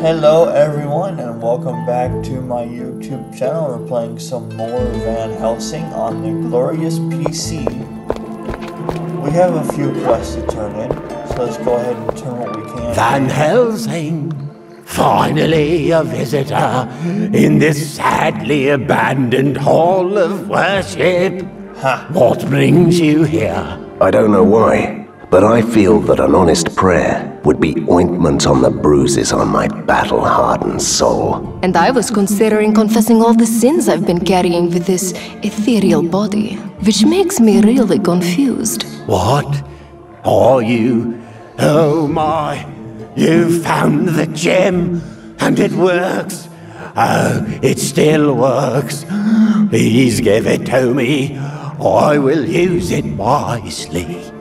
Hello everyone and welcome back to my YouTube channel. We're playing some more Van Helsing on the glorious PC. We have a few quests to turn in, so let's go ahead and turn what we can. Van Helsing, finally a visitor in this sadly abandoned hall of worship. Ha. What brings you here? I don't know why, but I feel that an honest prayer would be ointment on the bruises on my battle hardened soul. And I was considering confessing all the sins I've been carrying with this ethereal body, which makes me really confused. What? Are you? Oh my, you found the gem, and it works. Oh, it still works. Please give it to me. I will use it wisely.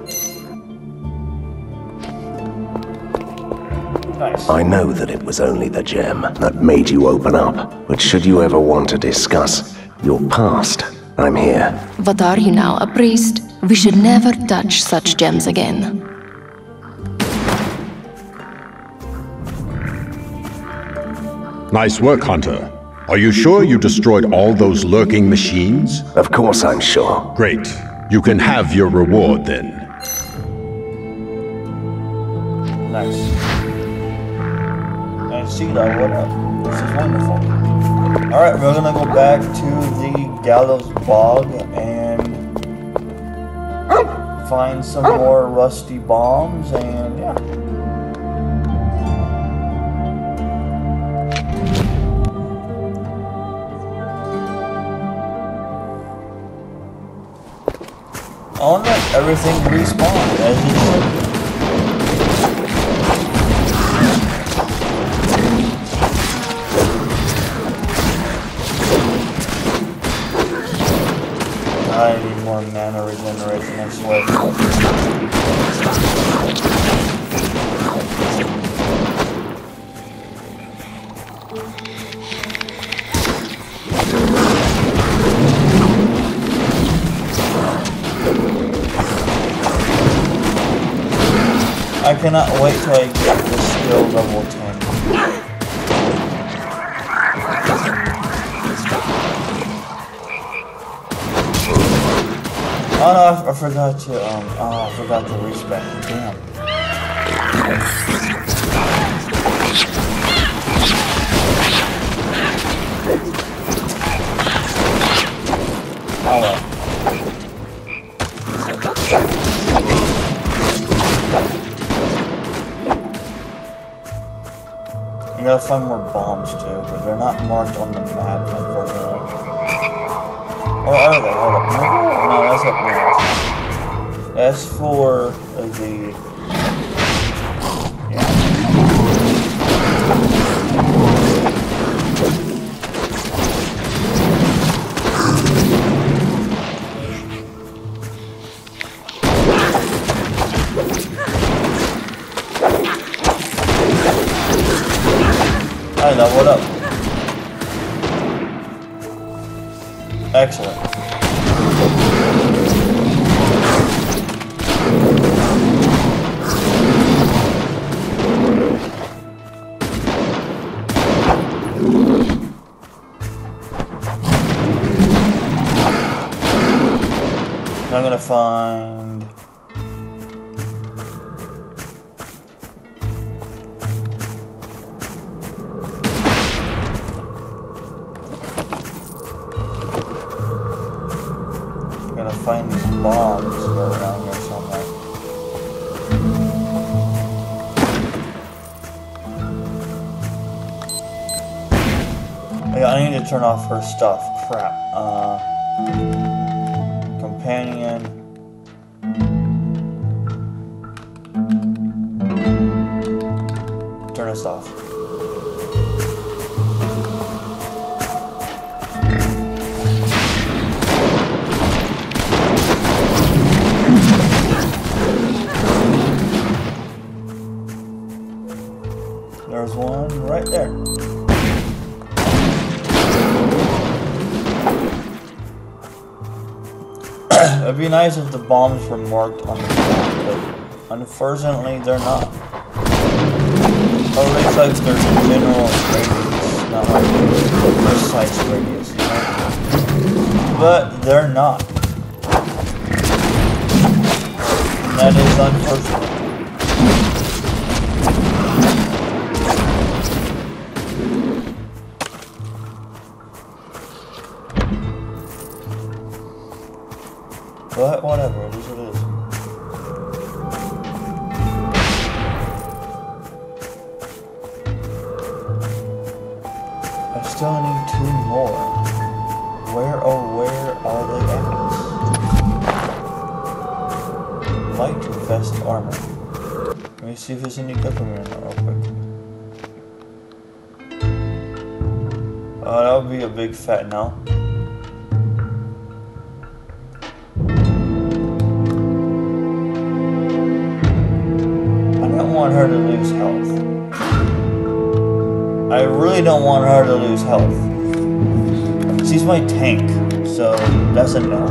I know that it was only the gem that made you open up, but should you ever want to discuss your past, I'm here. What are you now, a priest? We should never touch such gems again. Nice work, Hunter. Are you sure you destroyed all those lurking machines? Of course I'm sure. Great. You can have your reward then. Nice. Sheila, what up? This is wonderful. Alright, we're gonna go back to the Gallows Bog and find some more rusty bombs and yeah. Wonder if everything respawned as. More mana regeneration, I swear. I cannot wait till I get the skill level 10. Oh no, I, forgot to, um, oh, I forgot to respec. Damn. Oh. You gotta find more bombs too, but they're not marked on the map, unfortunately. Or are they? Hold up. No, that's up north. That's for the. Yeah. What up? Excellent. I'm gonna find Gotta find these bombs around here somewhere. I need to turn off her stuff. There. It'd be nice if the bombs were marked on the map, but unfortunately they're not. Oh, looks like there's a general radius, not like a precise radius, you know? But they're not. And that is unfortunate. But whatever, it is what it is. I still need two more. Where oh where are they at? Light vest armor. Let me see if there's any good from here real quick. Oh, that would be a big fat no. Really don't want her to lose health. She's my tank, so that's a no.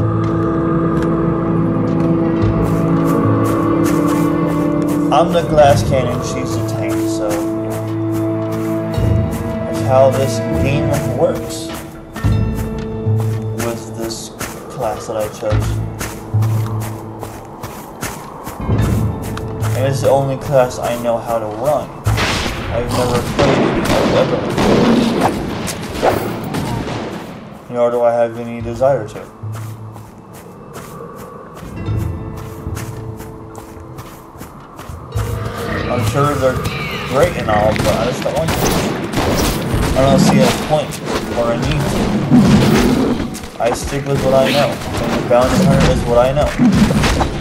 I'm the glass cannon, she's the tank, so that's how this game works with this class that I chose. And it's the only class I know how to run. I've never played. Nor do I have any desire to. I'm sure they're great and all, but I just don't like them. I don't see a point or a need. I stick with what I know. And the bounty hunter is what I know.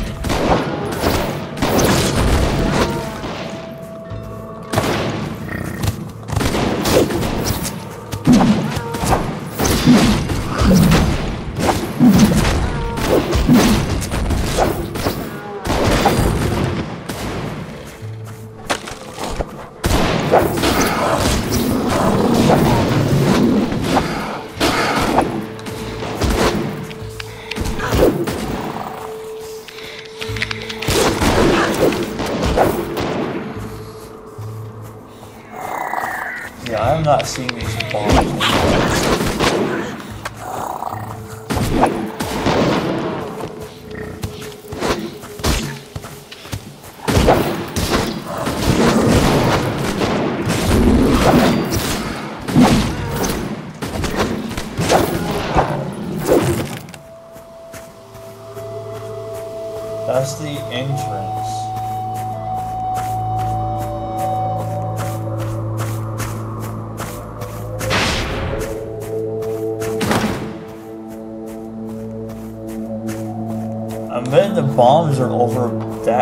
Yeah, I'm not seeing these bombs.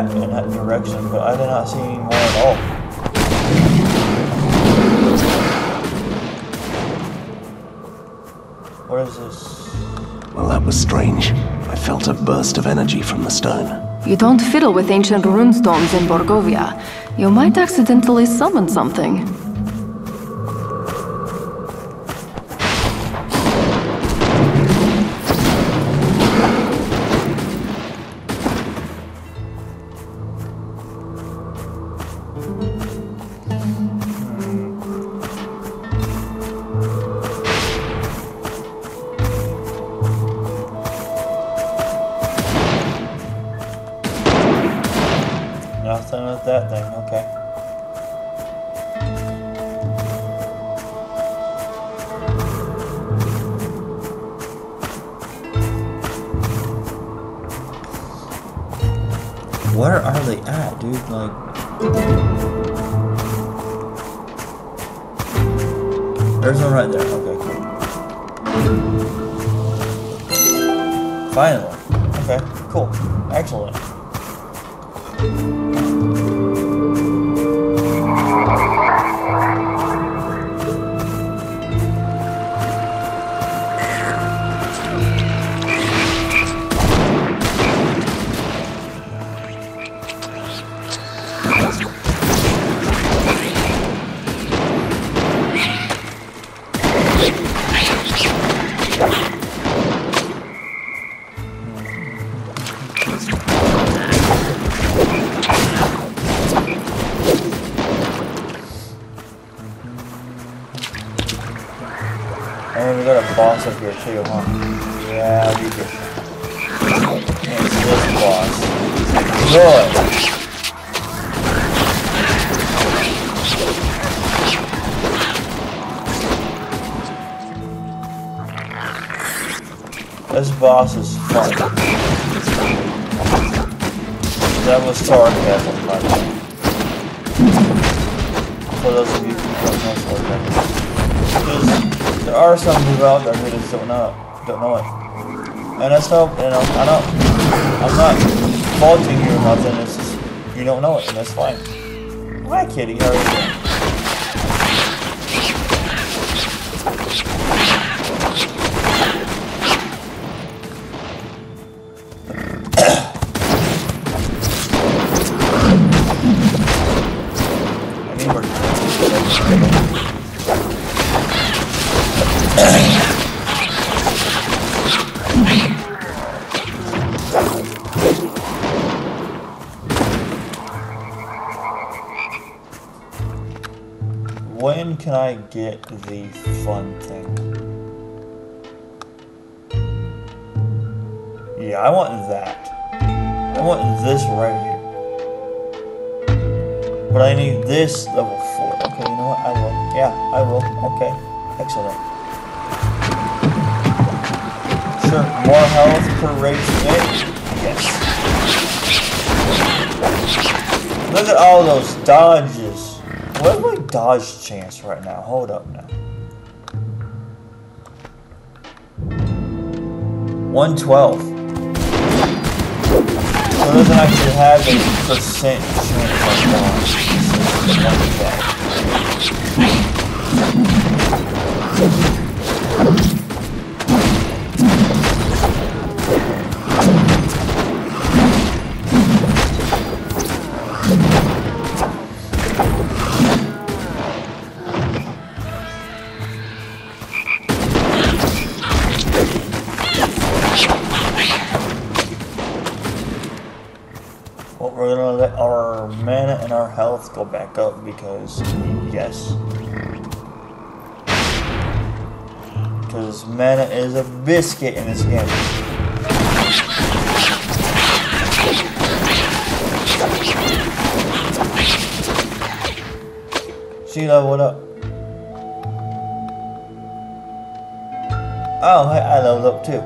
That in that direction, but I did not see any more at all. What is this? Well, that was strange. I felt a burst of energy from the stone. You don't fiddle with ancient runestones in Borgovia. You might accidentally summon something. Nothing with that thing, okay. Where are they at, dude? Like. There's one right there. Okay, cool. Finally. Okay, cool. Excellent. This boss is fun. That was sarcasm, by the way. For those of you who don't know sarcasm. Because there are some people out there who just don't know don't know it. And that's no you know, I don't I'm not faulting you or nothing, it's just you don't know it and that's fine. Hi kitty, how are you doing? Can I get the fun thing? Yeah, I want that. I want this right here. But I need this level 4. Okay, you know what? I will. Yeah, I will. Okay. Excellent. Sure, more health per rage hit? Yes. Look at all those dodges. What's my dodge chance right now? Hold up now. 112. So it doesn't actually have a percent chance of dodge. We're gonna let our mana and our health go back up because, yes. Because mana is a biscuit in this game. Sheila, what up? Oh, hey, I leveled up too.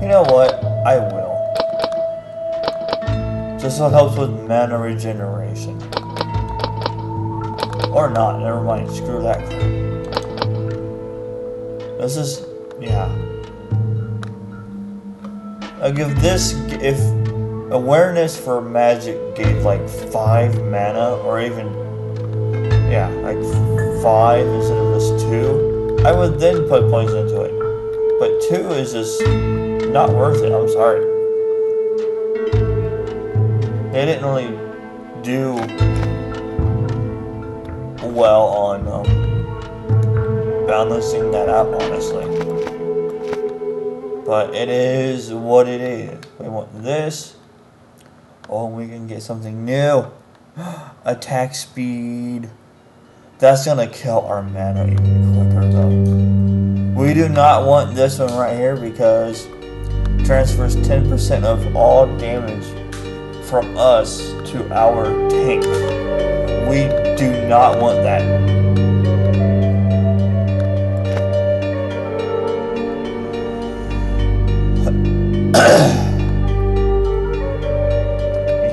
You know what? I will. This will help with mana regeneration. Or not, never mind, screw that crap. This is, yeah. I'll give this, if awareness for magic gave like 5 mana, or even, yeah, like 5 instead of just 2, I would then put points into it. But 2 is just not worth it, I'm sorry they didn't really do well on um, balancing that out, honestly. But it is what it is. We want this. Oh, we can get something new. Attack speed. That's gonna kill our mana even quicker though. We do not want this one right here because transfers 10% of all damage from us to our tank. We do not want that.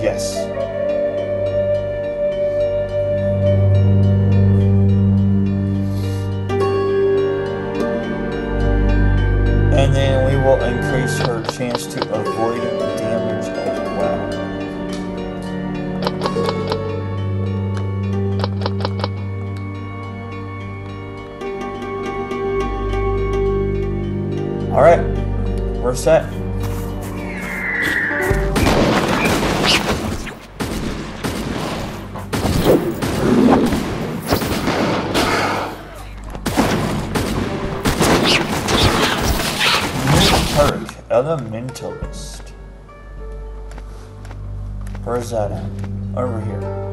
yes. And then we will increase her chance to avoid damage New perk, Elementalist. Where's that at? Over here.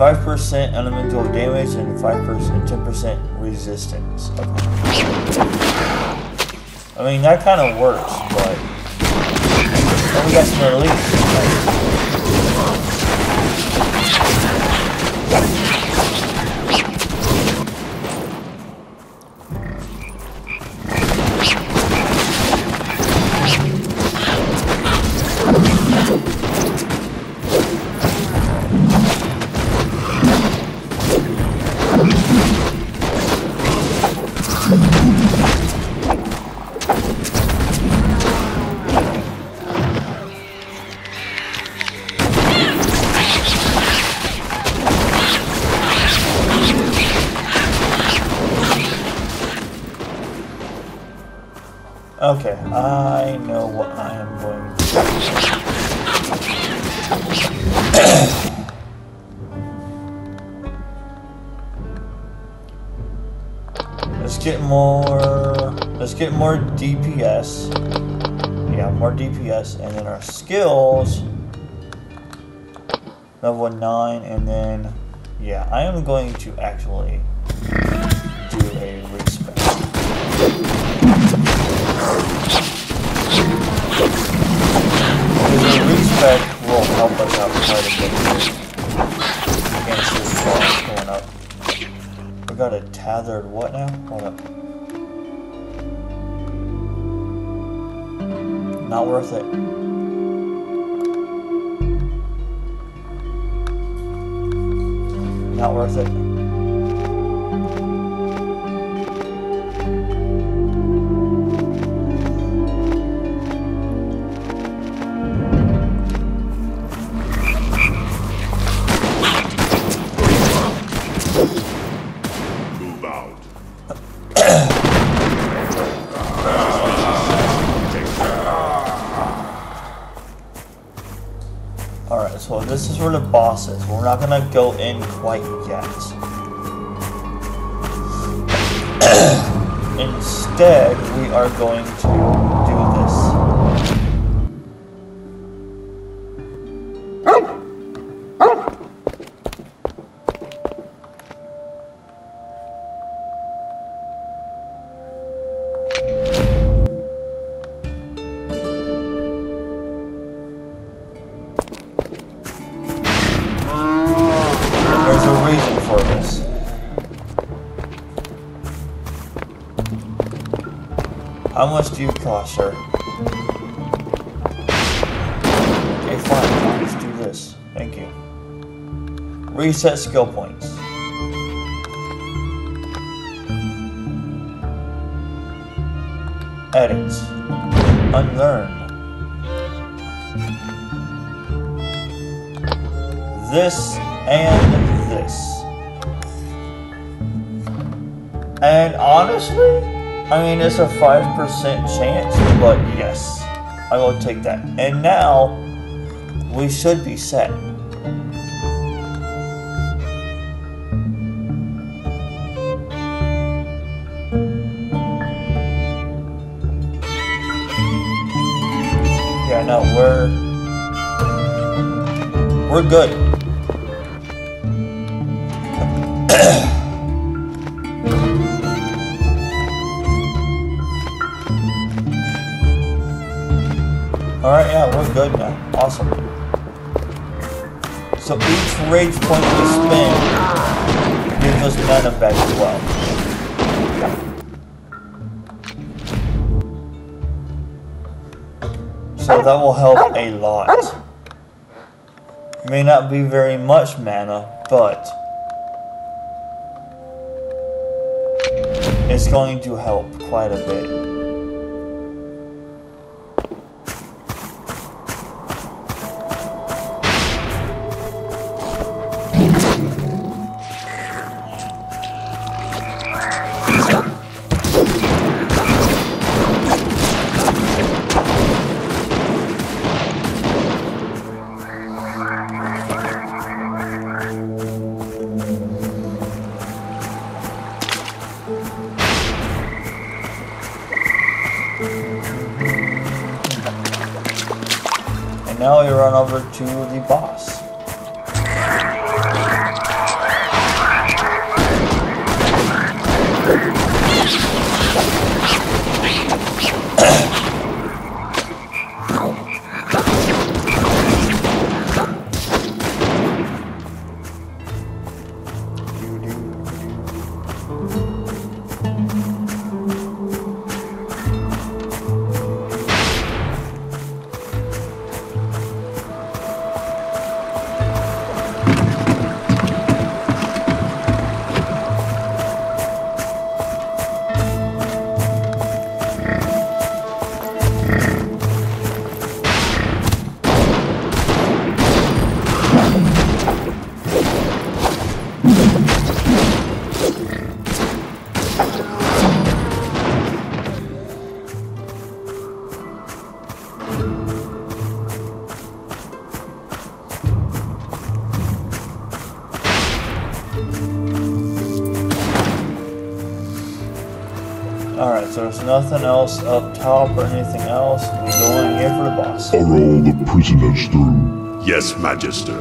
5% elemental damage and 5% 10% resistance. I mean, that kind of works, but... Oh, we got some relief. Okay, I know what I am going to do. Let's get more let's get more DPS. Yeah, more DPS and then our skills level 9 and then yeah, I am going to actually do a Not worth it. Not worth it. So this is where the boss is. We're not gonna go in quite yet. Instead, we are going to reason for this. How much do you cost, sir? Okay, fine. Let's do this. Thank you. Reset skill points. Edits. Unlearn. this and this. And honestly, I mean, it's a 5% chance, but yes, I will take that. And now, we should be set. Yeah, no, we're we're good. Alright, yeah, we're good now. Awesome. So each rage point we spend gives us mana back as well. So that will help a lot. May not be very much mana, but it's going to help quite a bit. And now we run over to the boss. There's nothing else up top or anything else. We go in here for the boss. Are all the prisoners through? Yes, Magister.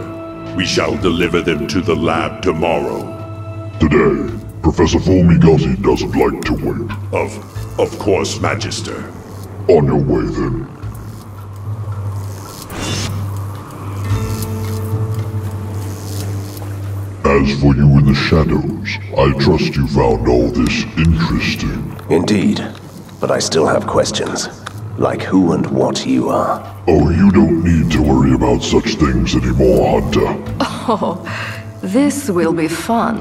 We shall deliver them to the lab tomorrow. Today, Professor Fulmigati doesn't like to wait. Of, of course, Magister. On your way then. As for you in the shadows, I trust you found all this interesting. Indeed. But I still have questions. Like who and what you are. Oh, you don't need to worry about such things anymore, Hunter. Oh, this will be fun.